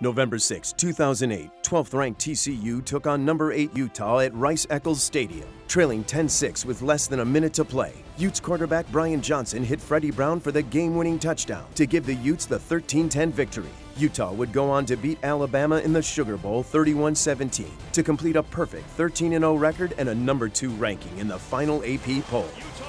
November 6, 2008, 12th ranked TCU took on number 8 Utah at Rice Eccles Stadium. Trailing 10 6 with less than a minute to play, Utes quarterback Brian Johnson hit Freddie Brown for the game winning touchdown to give the Utes the 13 10 victory. Utah would go on to beat Alabama in the Sugar Bowl 31 17 to complete a perfect 13 0 record and a number 2 ranking in the final AP poll. Utah